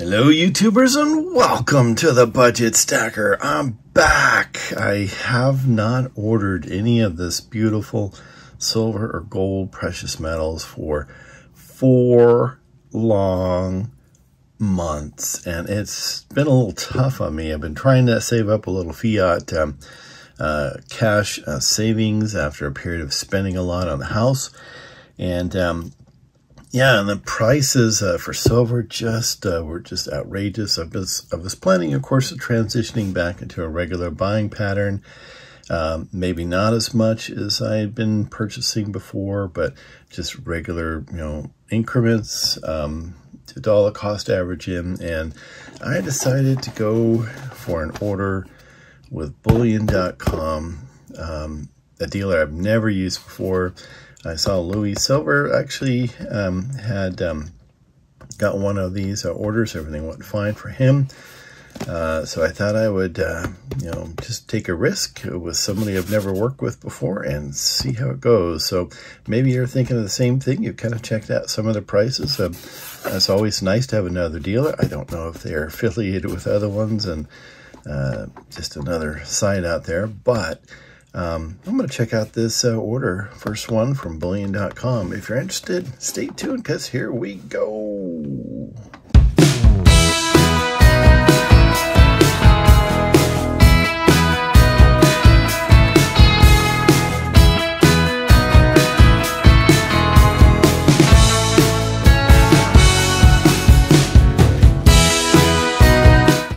Hello, YouTubers, and welcome to the Budget Stacker. I'm back. I have not ordered any of this beautiful silver or gold precious metals for four long months, and it's been a little tough on me. I've been trying to save up a little fiat um, uh, cash uh, savings after a period of spending a lot on the house, and um, yeah, and the prices uh, for silver just uh, were just outrageous. I was, I was planning, of course, of transitioning back into a regular buying pattern. Um, maybe not as much as I had been purchasing before, but just regular, you know, increments um, to dollar cost average in. And I decided to go for an order with bullion.com, um, a dealer I've never used before. I saw Louie's Silver actually um, had um, got one of these uh, orders. Everything went fine for him. Uh, so I thought I would, uh, you know, just take a risk with somebody I've never worked with before and see how it goes. So maybe you're thinking of the same thing. You've kind of checked out some of the prices. Um, it's always nice to have another dealer. I don't know if they're affiliated with other ones and uh, just another site out there, but um, I'm going to check out this uh, order, first one from bullion.com. If you're interested, stay tuned because here we go.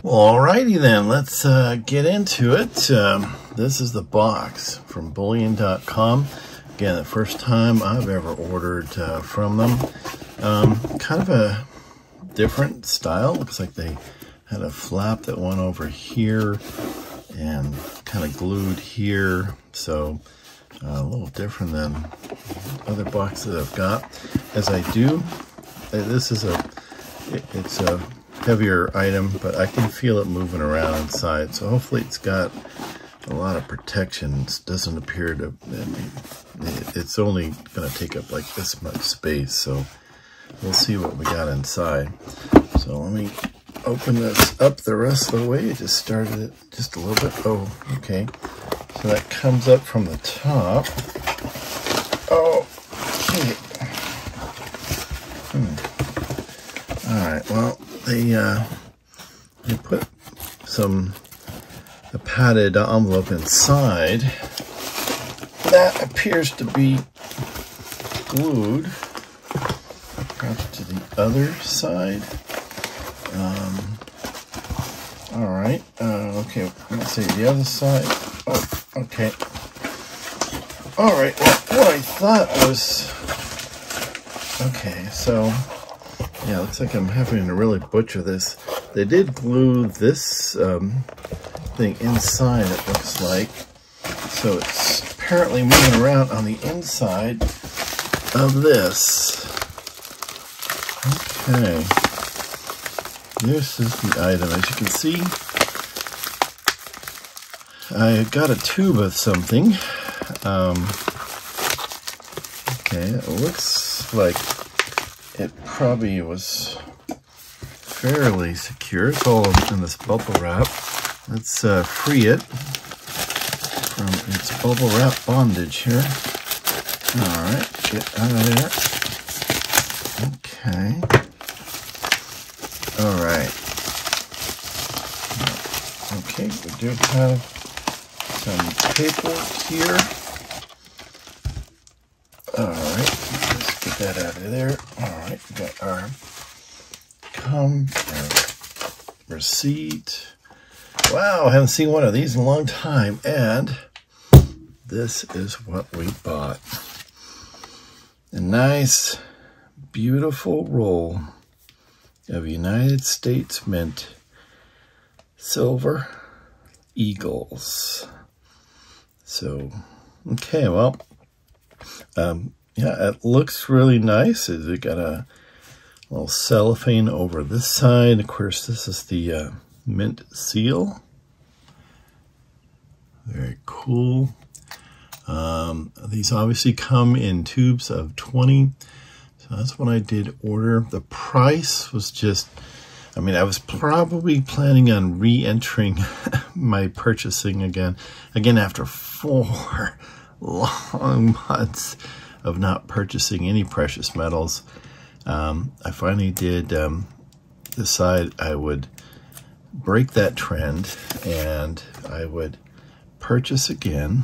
Alrighty then, let's uh, get into it. Um, this is the box from bullion.com. Again, the first time I've ever ordered uh, from them. Um, kind of a different style. Looks like they had a flap that went over here and kind of glued here. So uh, a little different than other boxes I've got. As I do, uh, this is a, it, it's a heavier item, but I can feel it moving around inside. So hopefully it's got a lot of protection. Doesn't appear to, I mean, it's only going to take up like this much space. So we'll see what we got inside. So let me open this up the rest of the way. I just started it just a little bit. Oh, okay. So that comes up from the top. Oh, okay. Hmm. All right, well, they uh, they put some a padded envelope inside that appears to be glued to the other side. Um, all right. Uh, okay. Let's see the other side. Oh, okay. All right. Well, what I thought was okay. So yeah, looks like I'm having to really butcher this. They did glue this um, thing inside, it looks like. So it's apparently moving around on the inside of this. Okay. This is the item. As you can see, I got a tube of something. Um, okay, it looks like it probably was fairly secure. It's all in this bubble wrap. Let's uh, free it from its bubble wrap bondage here. All right, get out of there. Okay. All right. Okay, we do have some paper here. All right let's get that out of there. All right, we got our come our receipt. Wow, I haven't seen one of these in a long time. And this is what we bought. A nice, beautiful roll of United States Mint Silver Eagles. So, okay, well, um, yeah, it looks really nice. It got a little cellophane over this side. Of course, this is the uh, mint seal. Very cool. Um, these obviously come in tubes of 20. So that's what I did order. The price was just I mean, I was probably planning on re-entering my purchasing again, again after four long months of not purchasing any precious metals. Um, I finally did um, decide I would break that trend and I would purchase again.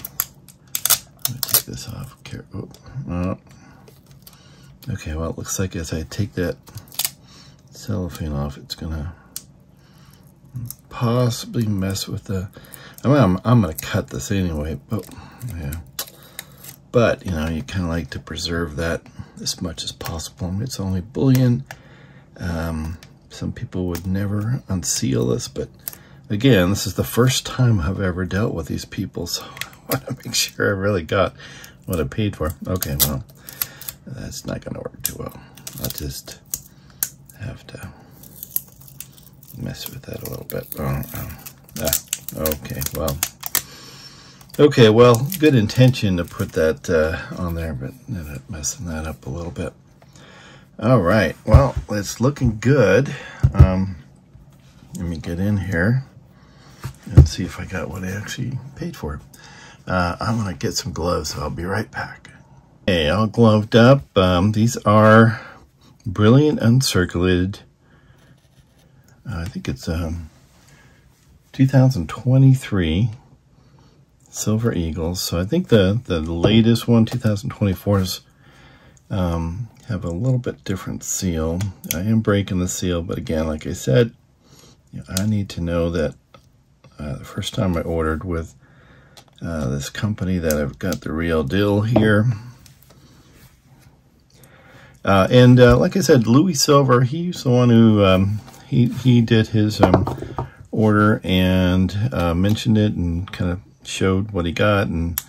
Let me take this off. Oh, oh. Okay, well, it looks like as I take that cellophane off, it's going to possibly mess with the... I mean, I'm, I'm going to cut this anyway, but yeah. But, you know, you kind of like to preserve that as much as possible. It's only bullion. Um, some people would never unseal this, but again, this is the first time I've ever dealt with these people, so I want to make sure I really got what I paid for. Okay, well, that's not going to work too well. I'll just have to mess with that a little bit. Oh, oh. Ah, okay, well, Okay, well, good intention to put that uh, on there, but ended up messing that up a little bit. All right, well, it's looking good. Um, let me get in here and see if I got what I actually paid for. Uh, I'm going to get some gloves, so I'll be right back. Okay, all gloved up. Um, these are Brilliant Uncirculated. Uh, I think it's um, 2023 Silver Eagles. So I think the, the latest one, 2024's, um, have a little bit different seal. I am breaking the seal, but again, like I said, I need to know that uh, the first time I ordered with uh, this company that I've got the real deal here. Uh, and uh, like I said, Louie's Silver, he's the one who um, he he did his um, order and uh, mentioned it and kind of showed what he got and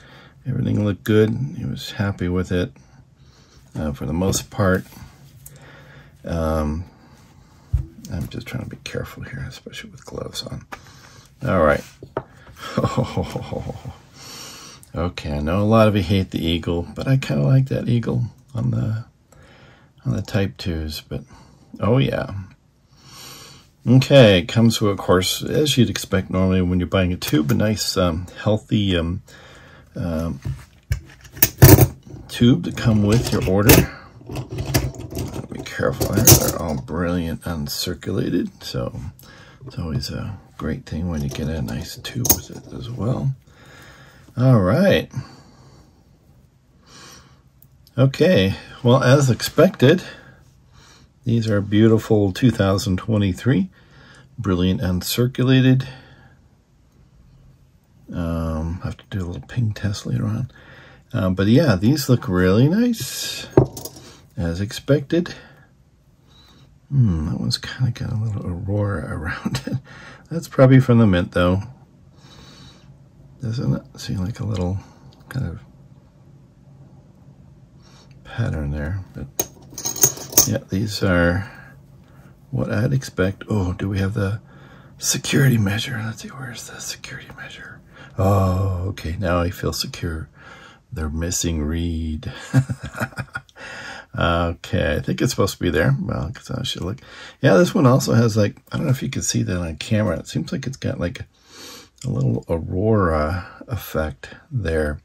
everything looked good. He was happy with it uh, for the most part. Um, I'm just trying to be careful here, especially with gloves on. All right. okay, I know a lot of you hate the eagle, but I kind of like that eagle on the on the Type 2s, but oh yeah. Okay, it comes with, of course, as you'd expect normally when you're buying a tube, a nice, um, healthy um, um, tube to come with your order. Be careful they're all brilliant uncirculated, so it's always a great thing when you get a nice tube with it as well. All right. Okay, well, as expected, these are beautiful 2023, brilliant uncirculated. Um, I have to do a little ping test later on. Uh, but yeah, these look really nice, as expected. Hmm, that one's kind of got a little aurora around it. That's probably from the mint, though. Doesn't it seem like a little kind of pattern there? But yeah, these are what I'd expect. Oh, do we have the security measure? Let's see, where's the security measure? Oh, okay, now I feel secure. They're missing read. okay, I think it's supposed to be there. Well, because I should look. Yeah, this one also has like, I don't know if you can see that on camera. It seems like it's got like a little aurora effect there.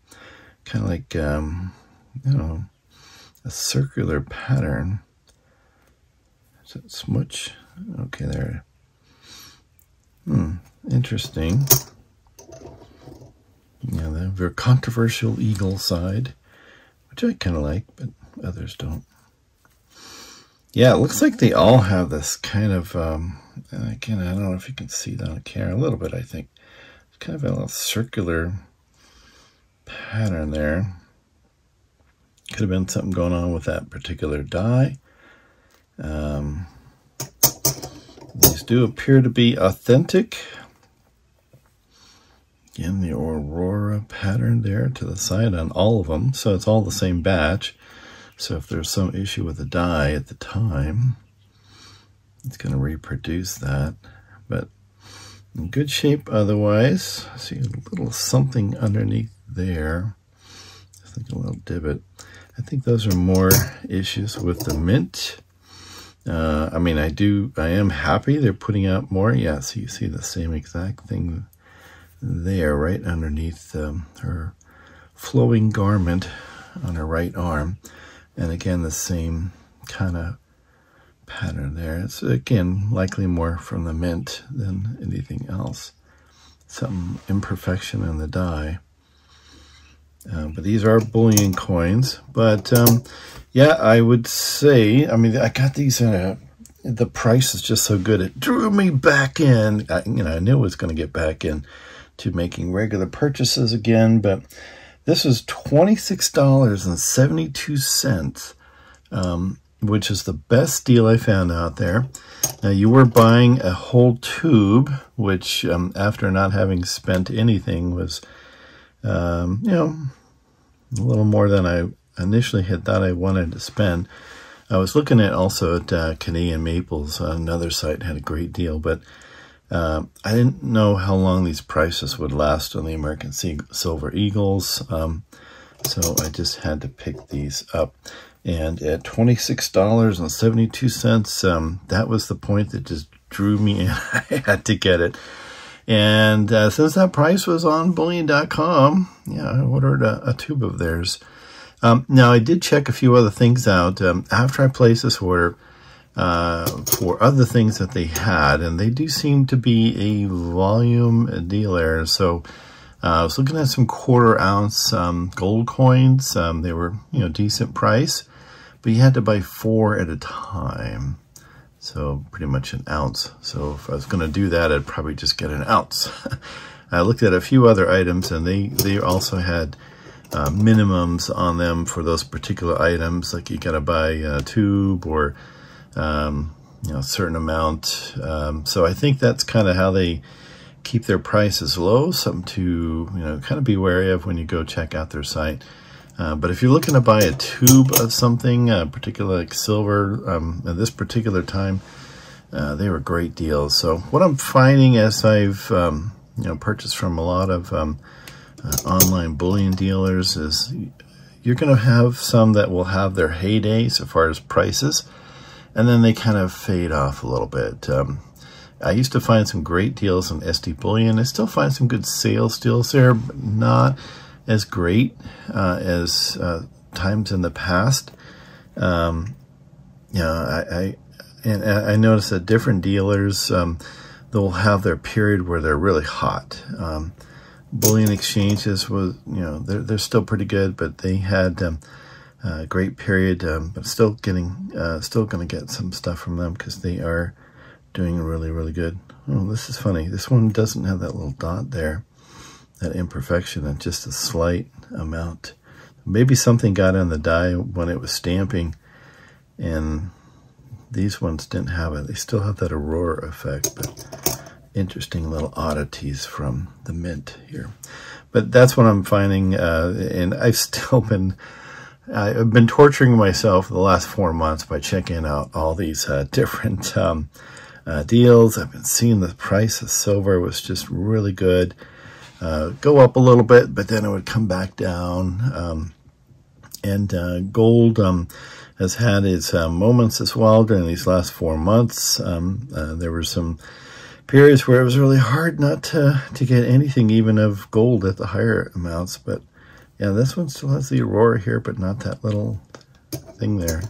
Kind of like, um, you know, a circular pattern. Is it smudge? Okay, there. Hmm, interesting. Yeah, the very controversial eagle side, which I kind of like, but others don't. Yeah, it looks like they all have this kind of, um, again, I don't know if you can see that on camera a little bit, I think. It's kind of a little circular pattern there. Could have been something going on with that particular die. Um, these do appear to be authentic. Again, the Aurora pattern there to the side on all of them. So it's all the same batch. So if there's some issue with the die at the time, it's going to reproduce that. But in good shape otherwise. See a little something underneath there. I think a little divot. I think those are more issues with the mint Uh, I mean, I do, I am happy they're putting out more. Yeah, so you see the same exact thing there, right underneath um, her flowing garment on her right arm. And again, the same kind of pattern there. It's again likely more from the mint than anything else. Some imperfection in the die. Uh, but these are bullion coins. But um, yeah, I would say, I mean, I got these in a, the price is just so good. It drew me back in. I, you know, I knew I was going to get back in to making regular purchases again, but this is $26.72. Um, which is the best deal I found out there. Now, you were buying a whole tube, which, um, after not having spent anything, was, um, you know, a little more than I initially had thought I wanted to spend. I was looking at also at uh, Canadian Maples, another site had a great deal, but uh, I didn't know how long these prices would last on the American Silver Eagles, um, so I just had to pick these up. And at $26.72, um, that was the point that just drew me in. I had to get it. And uh, since that price was on bullion.com, yeah, I ordered a, a tube of theirs. Um, now, I did check a few other things out um, after I placed this order uh, for other things that they had, and they do seem to be a volume dealer. So uh, I was looking at some quarter ounce um, gold coins. Um, they were, you know, decent price but you had to buy four at a time. So pretty much an ounce. So if I was going to do that, I'd probably just get an ounce. I looked at a few other items and they, they also had uh, minimums on them for those particular items. Like you got to buy a tube or, um, you know, a certain amount. Um, so I think that's kind of how they keep their prices low. Something to, you know, kind of be wary of when you go check out their site. Uh, but if you're looking to buy a tube of something, uh, particularly like silver, um, at this particular time, uh, they were great deals. So what I'm finding as I've um, you know purchased from a lot of um, uh, online bullion dealers is you're going to have some that will have their heyday so far as prices, and then they kind of fade off a little bit. Um, I used to find some great deals on SD Bullion. I still find some good sales deals there, but not as great uh, as uh, times in the past. Um, I, I and I noticed that different dealers um, they'll have their period where they're really hot. Um, bullion exchanges was you know they're they're still pretty good, but they had a great period. Um, but still getting uh, still going to get some stuff from them because they are doing really really good. Oh, this is funny. This one doesn't have that little dot there that imperfection and just a slight amount. Maybe something got on the die when it was stamping and these ones didn't have it. They still have that aurora effect, but interesting little oddities from the mint here. But that's what I'm finding, uh, and I've still been, I've been torturing myself the last four months by checking out all these uh, different um, uh, deals. I've been seeing the price of silver was just really good uh, go up a little bit, but then it would come back down. Um, and uh, gold um, has had its uh, moments as well during these last four months. Um, uh, there were some periods where it was really hard not to, to get anything even of gold at the higher amounts. But yeah, this one still has the aurora here, but not that little thing there.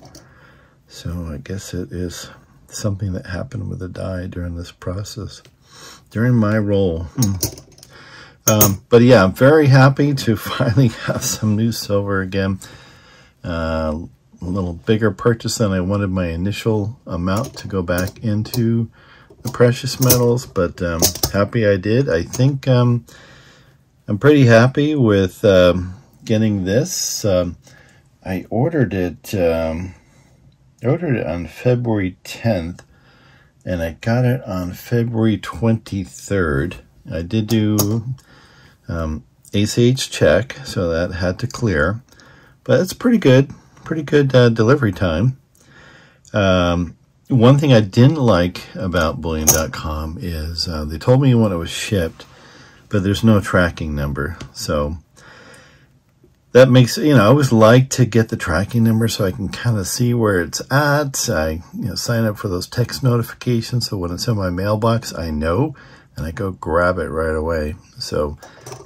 So I guess it is something that happened with the die during this process. During my roll. Hmm. Um, but yeah, I'm very happy to finally have some new silver again. Uh, a little bigger purchase than I wanted my initial amount to go back into the precious metals, but um, happy I did. I think um, I'm pretty happy with um, getting this. Um, I ordered it. Um, ordered it on February 10th, and I got it on February 23rd. I did do um, ACH check, so that had to clear. But it's pretty good, pretty good uh, delivery time. Um, one thing I didn't like about Bullion.com is uh, they told me when it was shipped, but there's no tracking number. So that makes, you know, I always like to get the tracking number so I can kind of see where it's at. I, you know, sign up for those text notifications. So when it's in my mailbox, I know and I go grab it right away. So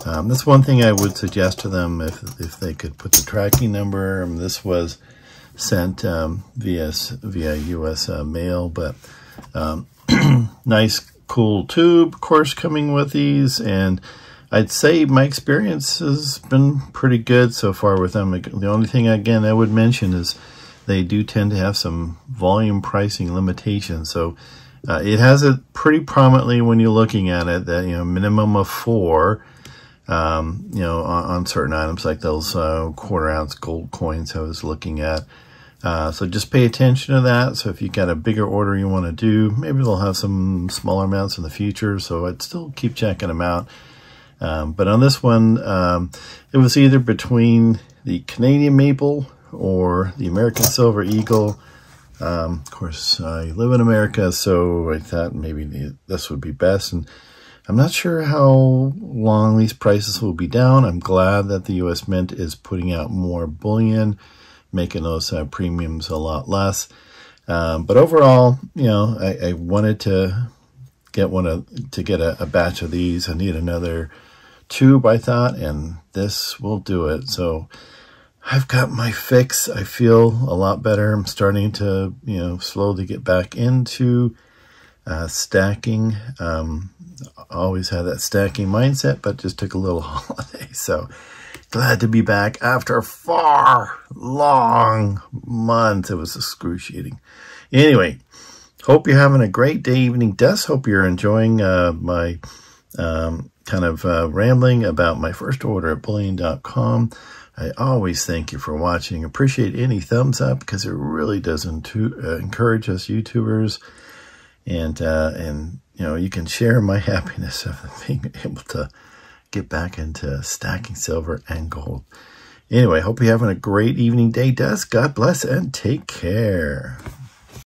um, that's one thing I would suggest to them if, if they could put the tracking number. And this was sent um, via, via U.S. Uh, mail, but um, nice, cool tube, course, coming with these. And I'd say my experience has been pretty good so far with them. The only thing, again, I would mention is they do tend to have some volume pricing limitations. So uh, it has it pretty prominently when you're looking at it that, you know, minimum of four, um, you know, on, on, certain items like those uh, quarter ounce gold coins I was looking at. Uh, so just pay attention to that. So if you've got a bigger order you want to do, maybe they'll have some smaller amounts in the future. So I'd still keep checking them out. Um, but on this one, um, it was either between the Canadian maple or the American silver eagle. Um, of course, I live in America, so I thought maybe the, this would be best. And I'm not sure how long these prices will be down. I'm glad that the U.S. Mint is putting out more bullion, making those uh, premiums a lot less. Um, but overall, you know, I, I, wanted to get one of to get a, a batch of these. I need another tube, I thought, and this will do it. So I've got my fix. I feel a lot better. I'm starting to, you know, slowly get back into uh, stacking. Um, always had that stacking mindset, but just took a little holiday. So glad to be back after a far long months. It was excruciating. Anyway, hope you're having a great day, evening, Des. Hope you're enjoying uh, my um, kind of uh, rambling about my first order at bullion.com. I always thank you for watching. Appreciate any thumbs up because it really does uh, encourage us YouTubers. And, uh, and, you know, you can share my happiness of being able to get back into stacking silver and gold. Anyway, hope you're having a great evening day, Des. God bless and take care.